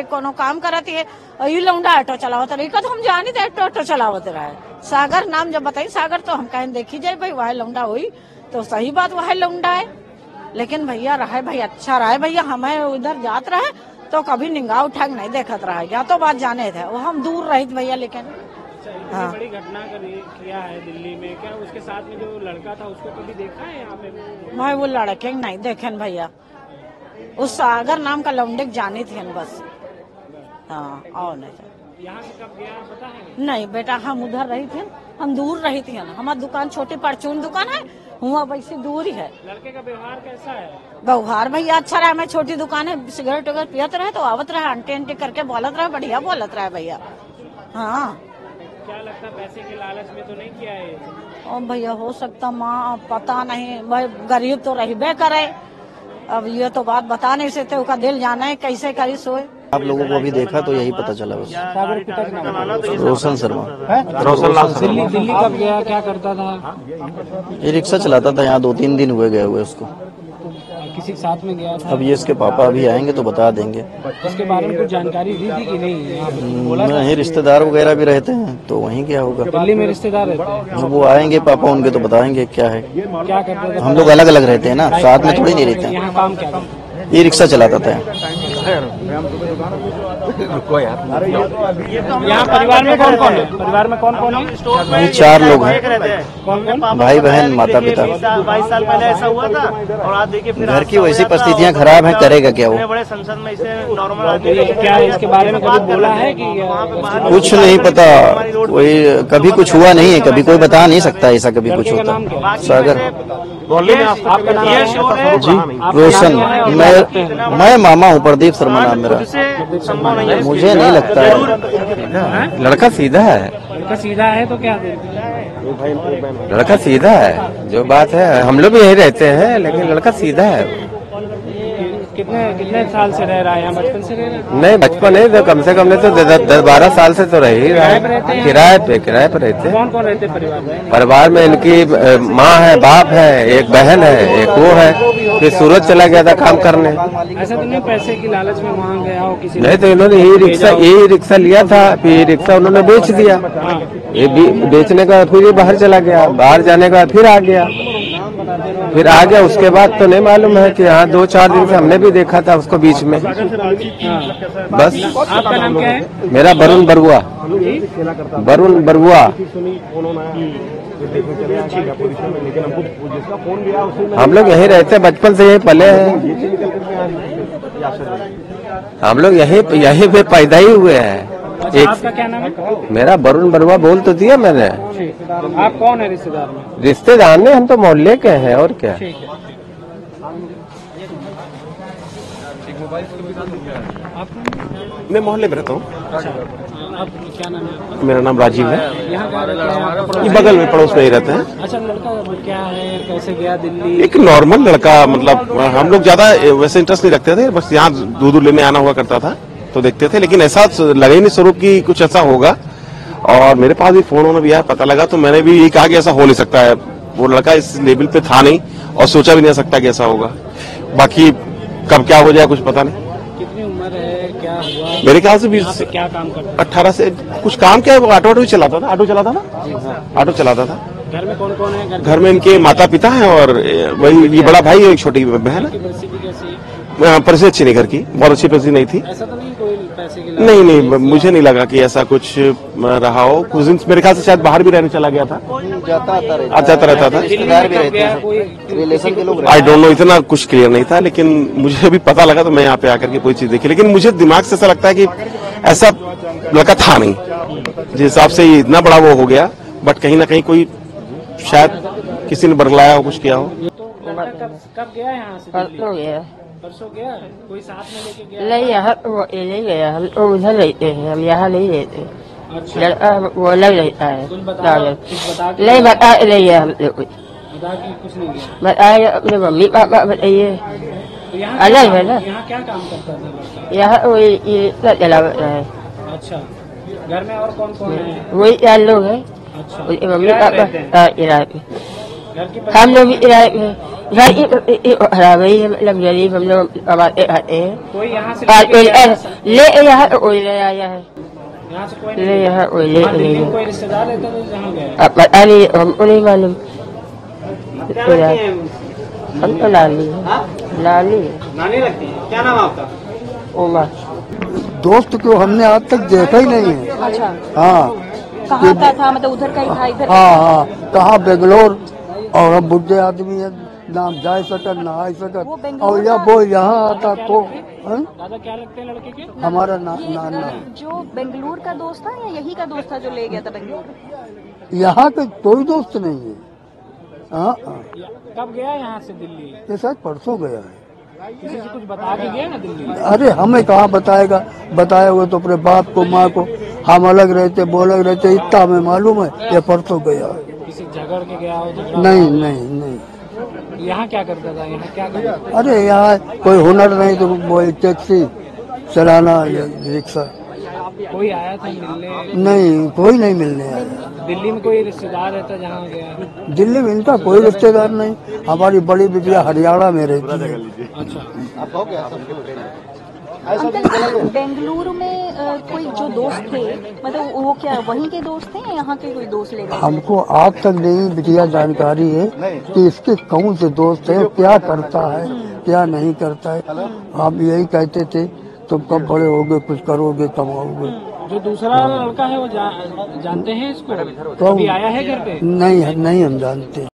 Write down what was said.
कोनो काम करत है और ये लौंडा ऑटो चलावत रही तो हम जानी थे ऑटो ऑटो चलावत रहे सागर नाम जब बताई सागर तो हम कहें देखी जाए भाई वह लौंडा हुई तो सही बात वह लौंडा है। लेकिन भैया रहे भाई अच्छा रहे भैया हमें उधर जात रहे तो कभी निगाह उठा के नहीं देखत रहे या तो बात जाने थे वो हम दूर रही थे भैया लेकिन हाँ। बड़ी घटना किया है दिल्ली में क्या उसके साथ में जो लड़का था उसको कभी देखा है यहाँ पे? भाई वो लड़के नहीं देखे भैया। उस सागर नाम का लौंडे जानी थी बस। हाँ और नहीं। यहाँ से कब गया पता है? नहीं बेटा हम उधर रही थी हम दूर रही थी हमारी दुकान छोटी परचून दुकान है हुआ वैसे दूर ही है। लड़के का व्यवहार कैसा है? व्यवहार भैया अच्छा रहा मैं छोटी दुकान है सिगरेट वगैरह पियत रहे तो आवत रहे आंटी आंटी करके बोलत रहे बढ़िया बोलत रहे भैया। हाँ। क्या लगता है पैसे के लालच में तो नहीं किया है? और भैया हो सकता माँ पता नहीं भाई गरीब तो रहीबे करे। अब ये तो बात बता नहीं सकते उसका दिल जाना है कैसे करी सोए। आप लोगों को अभी देखा तो यही पता चला बस। रोशन शर्मा। दिल्ली दिल्ली कब गया? क्या करता था? ये रिक्शा चलाता था यहाँ दो तीन दिन हुए गए हुए उसको। किसी के साथ में गया था? अब ये इसके पापा अभी आएँगे तो बता देंगे। उसके बारे में कुछ जानकारी दी थी कि नहीं? यहाँ पे? नहीं रिश्तेदार वगैरह भी रहते हैं तो वहीं क्या होगा? दिल्ली में रिश्तेदार रहते हैं? वो आएँगे पापा उनके तो बताएँगे क्या है। क्या करते हम लोग अलग अलग रहते हैं ना साथ में थोड़ी नहीं रहते हैं। यहाँ काम क्या करते ये रिक्शा चलाता था। यहाँ परिवार में कौन कौन है? परिवार में कौन कौन है? चार लोग हैं। कौन कौन भाई बहन माता पिता बाईस साल पहले ऐसा हुआ था और आज देखिए घर की वैसी परिस्थितियाँ खराब हैं करेगा क्या वो? बड़े संसद में इसे नॉर्मल क्या इसके बारे में कभी बोला है कि कुछ नहीं पता। कोई कभी कुछ हुआ नहीं है कभी कोई बता नहीं सकता ऐसा कभी कुछ होता। सागर। जी। रोशन मैं मैं मामा हूँ प्रदीप शर्मा नाम मेरा। संभव नहीं है। मुझे नहीं लगता है। लड़का सीधा है। लड़का सीधा है तो क्या लड़का सीधा है जो बात है हम लोग भी यही रहते हैं लेकिन लड़का सीधा है। कितने कितने साल से रह रहा है यहाँ? बचपन से रह रहा है? नहीं बचपन नहीं तो कम से कम नहीं तो दस दस बारह साल से तो रह ही रहा है। किराए पे किराए पे रहते हैं। कौन कौन रहते परिवार में? परिवार में इनकी माँ है बाप है एक बहन है एक वो है। फिर सूरज चला गया था काम करने। ऐसा तो नहीं पैसे की लालच में वहाँ गया हो किसी नहीं तो इन्होंने यही रिक्शा यही रिक्शा लिया था फिर ये रिक्शा उन्होंने बेच दिया। ये बी- बेचने का फिर ये बाहर चला गया बाहर जाने का फिर आ गया। फिर आ गया उसके बाद तो नहीं मालूम है कि हाँ दो चार दिन से हमने भी देखा था उसको बीच में। बस। आपका नाम क्या है? मेरा वरुण बरुआ। वरुण बरुआ। हम लोग यहीं रहते हैं बचपन से यहीं पले हैं। हम लोग यहीं यहीं पे पैदा ही हुए हैं। एक आपका क्या नाम है? मेरा वरुण बरुआ बोल तो दिया मैंने। आप कौन है रिश्तेदार में? रिश्तेदार ने हम तो मोहल्ले के हैं और क्या? ठीक है। मैं मोहल्ले में रहता हूँ। आप क्या नाम है आपका? मेरा नाम राजीव है। ये बगल में पड़ोस में ही रहते हैं। अच्छा लड़का क्या है? कैसे गया दिल्ली? एक नॉर्मल लड़का मतलब हम लोग ज़्यादा वैसे इंटरेस्ट नहीं रखते थे बस यहाँ दूध दूध लेने आना हुआ करता था। तो देखते थे लेकिन ऐसा लगे नहीं स्वरूप की कुछ ऐसा होगा। और मेरे पास भी फ़ोन भी आया पता लगा तो मैंने भी ये कहा कि ऐसा हो नहीं सकता है। वो लड़का इस लेवल पे था नहीं और सोचा भी नहीं सकता कि ऐसा होगा। बाकी कब क्या हो जाए कुछ पता नहीं। कितनी उम्र है? क्या हुआ? मेरे ख्याल से बीस क्या काम करता अट्ठारह से कुछ काम क्या है वो ऑटो ऑटो ही चलाता था ऑटो चलाता था? ऑटो चलाता था। घर में कौन कौन है? घर में इनके माता पिता हैं और वही ये बड़ा भाई और एक छोटी बहन है। परिस्थिति अच्छी नहीं घर की। बहुत अच्छी परिस्थिति नहीं थी। ऐसा तो नहीं कोई पैसे की नहीं नहीं मुझे नहीं लगा कि ऐसा कुछ रहा हो। कुछ दिन मेरे ख्याल से शायद बाहर भी रहने चला गया था। जाता आता जाता रहता था। रिश्तेदार भी कब रहते गया हैं। कोई? रिलेशन के लोग आई डोंट नो इतना कुछ क्लियर नहीं था लेकिन मुझे भी पता लगा तो मैं यहाँ पे आकर के कोई चीज़ देखी। लेकिन मुझे दिमाग से ऐसा लगता है कि ऐसा लड़का था नहीं जिस हिसाब से इतना बड़ा वो हो गया बट कहीं ना कहीं कोई शायद किसी ने बरगलाया हो कुछ किया हो। कब कब गया यहाँ से दिल्ली? परसों गया? कोई साथ में लेके गया? नहीं यहाँ वो ये नहीं गया हम तो उधर रहते हैं हम यहाँ नहीं रहते अच्छा। लड़का वो अलग रहता है बता बता नहीं बता नहीं है हम लोग कुछ बता के कुछ नहीं गया। बताए अपने मम्मी पापा बताइए। तो अलग है ना? यहाँ क्या काम करता लड़का यहाँ वो ये ये इतना चला है। अच्छा। घर में और कौन कौन है? वही चार लोग हैं। अच्छा। मम्मी पापा हाँ, इराक की हम लोग भी इराक में हम लोग कमाते खाते हैं ले यहाँ आया है यहाँ तो अब पता नहीं हमको नहीं मालूम। है? हम तो लाली है। लाली नानी। लगती है। क्या नाम आपका? दोस्त को हमने आज तक देखा ही नहीं है। अच्छा। हाँ। कहाँ का था? मतलब उधर का ही था इधर हाँ हाँ। कहाँ बेंगलोर? और हम बुढ़े आदमी है। ना हम जा सकत। ना आ सकत और या वो यहाँ आता तो हैं? दादा क्या लगते हैं लड़के के? हमारा ना, ये नाना। जो बेंगलुरु का दोस्त था या यही का दोस्त था जो ले गया था बेंगलुरु? यहाँ का कोई दोस्त नहीं है। हाँ हाँ। कब गया यहाँ से दिल्ली? ये शायद परसों गया है। किसी से कुछ बता के गया ना दिल्ली? अरे हमें कहाँ बताएगा? बताया हुआ तो अपने बाप को माँ को। हम अलग रहते वो अलग रहते इतना हमें मालूम है ये परसों गया है। किसी झगड़ के गया हो नहीं नहीं नहीं। यहाँ क्या करता था? यहाँ क्या करता अरे यहाँ कोई हुनर नहीं तो वो टैक्सी चलाना या रिक्शा। कोई आया था मिलने? नहीं कोई नहीं मिलने आया। दिल्ली में कोई रिश्तेदार रहता जहाँ गया? दिल्ली में इनका कोई रिश्तेदार नहीं। हमारी बड़ी बिटिया हरियाणा में रहती है। अच्छा। बेंगलुरु में कोई जो दोस्त थे मतलब वो क्या वहीं के दोस्त थे या यहाँ के कोई दोस्त ले हमको आज तक नहीं बिटिया जानकारी है कि इसके कौन से दोस्त हैं क्या करता है क्या नहीं करता है। आप यही कहते थे तुम कब बड़े होगे कुछ करोगे कमाओगे। जो दूसरा लड़का है वो जा, जानते हैं इसको? कभी आया है घर पे? नहीं नहीं हम जानते।